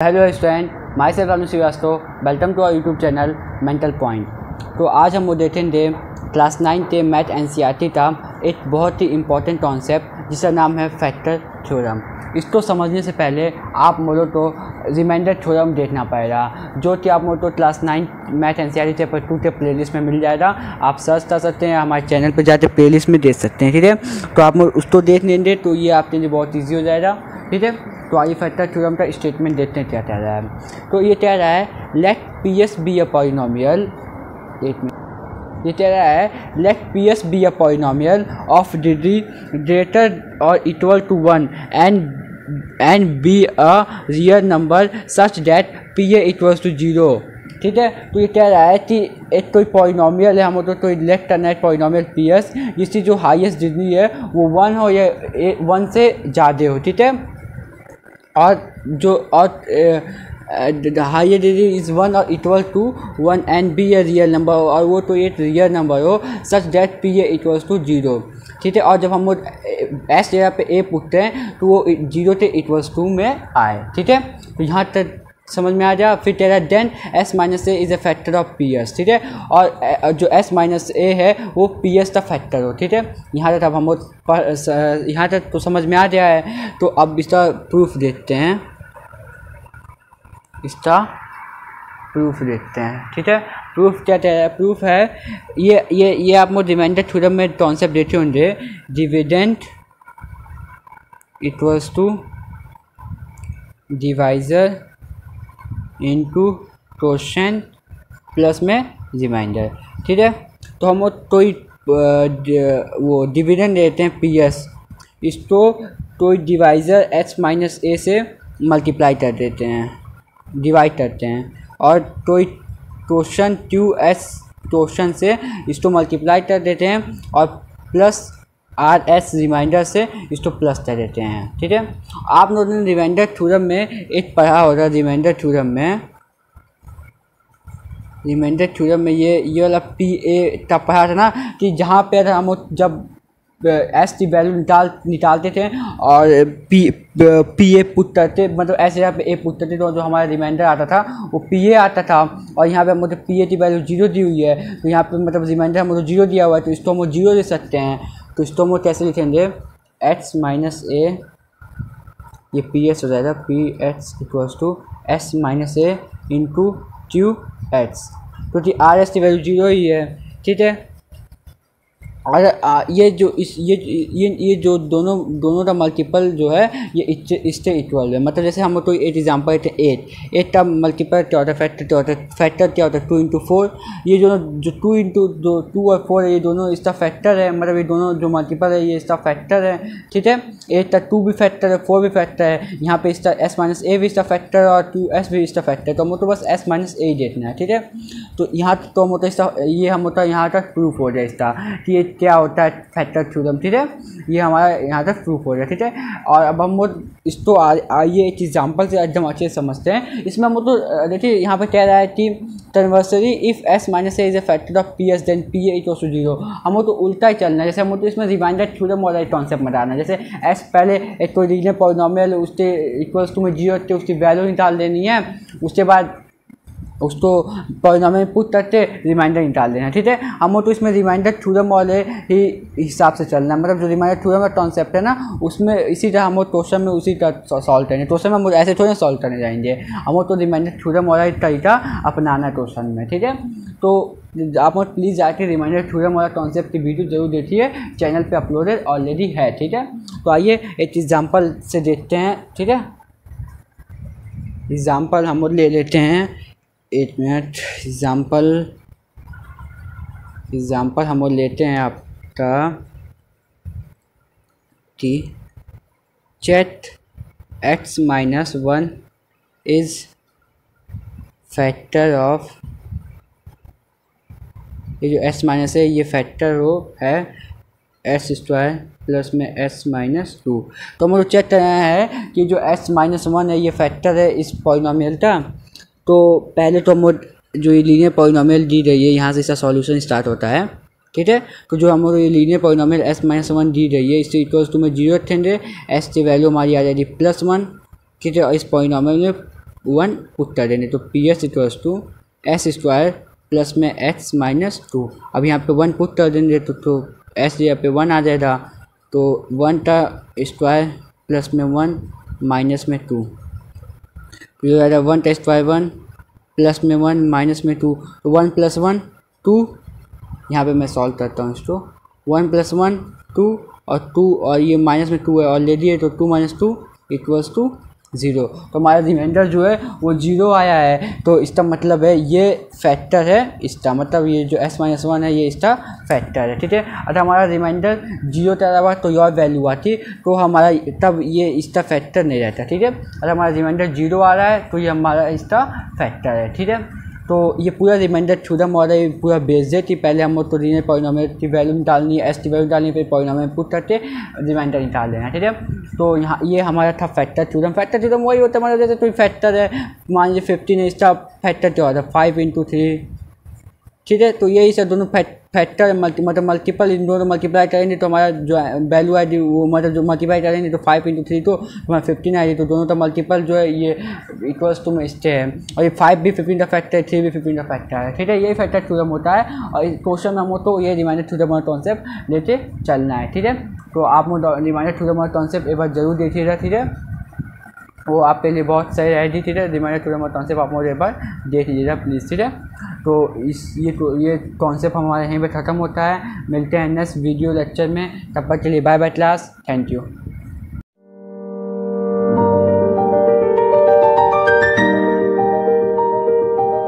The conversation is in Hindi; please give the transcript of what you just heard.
Hello student myself Anu Srivastava welcome to our YouTube channel mental point तो आज हम वो देखेंगे क्लास नाइन के मैथ एन का एक बहुत ही इम्पोर्टेंट कॉन्सेप्ट जिसका नाम है फैक्टर थ्योरम इसको समझने से पहले आप बोलो तो रिमाइंडर थ्योरम देखना पड़ेगा, जो कि आप बोलो तो class nine math N C chapter two के प्लेलिस्ट में मिल जाएगा। आप सर्च कर सकते हैं, हमारे चैनल पर जाकर प्लेलिस्ट में देख सकते हैं, ठीक है? तो आप उसको देख लेंगे तो ये आपके लिए बहुत ईजी हो जाएगा। ठीक है? तो आइए फैक्टर थ्योरम का स्टेटमेंट देखते हैं, क्या कह रहा है। तो ये कह रहा है let P S be a polynomial एक मिनट। ये कह रहा है let P S be a polynomial of degree greater और equal to one and and be a real number such that P A equals to zero ठीक है? तो ये कह रहा है कि एक कोई पॉलिनोमियल है, हम तो कोई लेफ़्ट करना है पॉलिनोमियल पी एस जिसकी जो हाईएस्ट डिग्री है, वो वन हो या वन से ज़्यादा हो। ठीक है? और जो, और हाई डिग्री इज़ वन और equal to one and be a real number हो और वो तो एक रियल नंबर हो such that P A equals to zero ठीक है? और जब हम लोग एस जगह पे ए पूछते हैं तो वो ज़ीरो से इक्वल्स टू में आए। ठीक है? तो यहाँ तक समझ में आ जाए फिर तेरा then S minus A is a factor of P S ठीक है? और जो एस माइनस ए है, वो पी एस का फैक्टर हो, ठीक है? यहाँ तक अब हम यहाँ तक तो समझ में आ गया है। तो अब इसका प्रूफ देखते हैं। इसका प्रूफ देखते हैं, ठीक है? प्रूफ क्या कह रहा है प्रूफ है, ये ये ये आप लोग रिमाइंडर थ्योरम में कॉन्सेप्ट देते होंगे। Dividend equals to divisor into question plus में रिमाइंडर ठीक है? तो हम कोई वो डिविडेंड देते हैं पी एस इसको कोई डिवाइज़र एच माइनस ए से मल्टीप्लाई कर देते हैं। डिवाइड करते हैं। और कोई क्वेश्चन क्यू एस क्वेश्चन से इसको मल्टीप्लाई कर देते हैं। और प्लस आर एस रिमाइंडर से इसको प्लस कर देते हैं, ठीक है? आप लोगों ने रिमाइंडर थ्योरम में एक पढ़ा होगा रिमाइंडर थ्योरम में। रिमाइंडर थ्योरम में ये ये वाला पी ए का पढ़ा था ना कि जहाँ पे हम जब एस की वैल्यू निकाल, निकालते थे और पी पी ए पुट करते मतलब ऐसे यहाँ पे ए पुट करते तो जो हमारा रिमाइंडर आता था, वो पी ए आता था। और यहाँ पे मतलब पी ए की वैल्यू ज़ीरो दी हुई है तो यहाँ पे मतलब रिमाइंडर हम ज़ीरो दिया हुआ है तो इसको हम ज़ीरो दे सकते हैं। तो इसको हम कैसे लिखेंगे एक्स माइनस ए ये पी एच हो जाएगा। P H equals to S minus A into Q H क्योंकि आर एस की वैल्यू ज़ीरो ही है। ठीक है? और ये जो इस, ये ये ये जो दोनों दोनों का मल्टीपल जो है, ये इससे इक्वल है। मतलब जैसे हम कोई एट एग्ज़ाम्पल हैं एट एट का मल्टीपल क्या होता है? फैक्टर क्या होता है? फैक्टर क्या होता है? टू इंटू फोर ये जो जो टू इंटू जो टू और फोर ये दोनों इसका फैक्टर है। मतलब ये दोनों जो मल्टीपल है, ये इसका फैक्टर है। ठीक है? एट का टू भी फैक्टर है फोर भी फैक्टर है। यहाँ पे इसका एस माइनस ए भी इसका फैक्टर है और टू एस भी इसका फैक्टर है। तो हम तो बस एस माइनस ए देखना है। ठीक है? तो यहाँ तो हम होता है इसका, ये हम होता है यहाँ का प्रूफ हो जाए इसका। कि क्या होता है फैक्टर थ्योरम ठीक है? ये हमारा यहाँ तक प्रूफ हो गया, ठीक है? और अब हम वो इसको आइए एक एग्ज़ाम्पल से एकदम अच्छे से समझते हैं। इसमें हम तो देखिए, यहाँ पर कह रहा है कि conversely if S minus A is a factor of P S then P A equal to zero हम तो उल्टा ही चलना है। जैसे हम तो इसमें रिमाइंडर थ्योरम वाला एक कॉन्सेप्ट डालना है। जैसे एस पहले एक तो रीजनल पॉलिनोमियल उसके इक्वल्स टू में ज़ीरो उसकी वैल्यू निकाल देनी है, उसके बाद उसको परिणाम पुट करके रिमाइंडर निकाल देना, ठीक है? हम तो इसमें रिमाइंडर थ्योरम वाले ही हिसाब से चलना मतलब जो रिमाइंडर थ्योरम का कॉन्सेप्ट है ना, उसमें इसी तरह हम क्वेश्चन में उसी का सॉल्व करेंगे। क्वेश्चन में हम ऐसे थोड़े सॉल्व करने जाएँगे। हम तो रिमाइंडर थ्योरम वाला तरीका अपनाना क्वेश्चन में, ठीक है? तो आप लोग प्लीज़ जाके रिमाइंडर थ्योरम वाला कॉन्सेप्ट की वीडियो ज़रूर देखिए चैनल पे अपलोडेड ऑलरेडी है, ठीक है? तो आइए एक एग्ज़ाम्पल से देखते हैं, ठीक है? एग्ज़ाम्पल हम लोग ले लेते हैं। एक मिनट। एग्ज़ाम्पल। एग्ज़ाम्पल हम लोग लेते हैं आपका। कि check X minus one is factor of ये जो एस माइनस है, ये फैक्टर हो है एस स्क्वायर प्लस में एस माइनस टू। तो हम लोग चेक करना है कि जो एस माइनस वन है, ये फैक्टर है इस पॉलिनोमियल का। तो पहले तो हम जो ये लीनियर पॉलिनोमियल दी रही है, यहाँ से इसका सॉल्यूशन स्टार्ट होता है, ठीक है? तो जो हम ये linear polynomial S minus one दी रही है, इससे इक्वल्स टू में ज़ीरो रखेंगे एस की वैल्यू हमारी आ जाएगी प्लस वन ठीक है? और इस पॉलिनोमियल में वन पुट देने तो P S equals to S square plus में एक्स माइनस टू अब यहाँ पे वन पुट कर देंगे तो तो एस यहाँ पे वन आ जाएगा तो वन का स्क्वायर प्लस में वन माइनस में टू तो आ जाए one test by one plus में वन माइनस में टू तो वन प्लस वन टू यहाँ पे मैं सॉल्व करता हूँ इसको. वन प्लस वन टू और टू और ये माइनस में टू है. ऑलरेडी है तो two minus two equals to zero. तो हमारा रिमाइंडर जो है, वो ज़ीरो आया है। तो इसका मतलब है, ये फैक्टर है इसका। मतलब ये जो एस माइनस वन है, ये इसका फैक्टर है, ठीक है? अगर हमारा रिमाइंडर ज़ीरो के अलावा तो और वैल्यू आती तो हमारा तब ये इसका फैक्टर नहीं रहता, ठीक है? अगर हमारा रिमाइंडर ज़ीरो आ रहा है तो ये हमारा इसका फैक्टर है, ठीक है? तो ये पूरा रिमाइंडर थ्योरम और पूरा बेस्ड कि पहले हम तो लीनियर पॉलिनोमियल की वैल्यू निकालनी है एस टी वैल्यू डालनी फिर पॉलिनोमियल पुट करके रिमाइंडर निकाल देना ठीक है? तो यहाँ, ये हमारा था फैक्टर थ्योरम फैक्टर थ्योरम वही होता है मतलब जैसे कोई फैक्टर है, मान लीजिए फिफ्टीन इसका फैक्टर क्या होता है फाइव इंटू थ्री ठीक है? तो यही सर दोनों फैक्टर मतलब मल्टीपल इन दोनों मल्टीप्लाई करेंगे तो हमारा जो वैल्यू आएगी वो मतलब जो मल्टीप्लाई करेंगे तो फाइव इंटू थ्री तो हमारा फिफ्टीन आएगी तो दोनों का मल्टीपल जो है, ये इक्वल्स टू में स्टे है। और ये फाइव भी फिफ्टीन का फैक्टर है थ्री भी फिफ्टीन का फैक्टर है। ठीक है, यही फैक्टर थ्योरम होता है। और इस क्वेश्चन में हम तो ये रिमाइंडर थ्योरम और कॉन्सेप्ट लेके चलना है। ठीक है तो आप रिमाइंडर थ्योरम और कॉन्सेप्ट एक बार ज़रूर देखिएगा। ठीक है, वो आपके लिए बहुत सही रहेगी। ठीक है रिमाइंडर थ्योरम और कॉन्सेप्ट आप मुझे एक बार देख लीजिएगा प्लीज़ ठीक है तो इस, ये तो ये कॉन्सेप्ट हमारे यहीं पर ख़त्म होता है। मिलते हैं नेक्स्ट वीडियो लेक्चर में। तब तक के लिए bye bye class thank you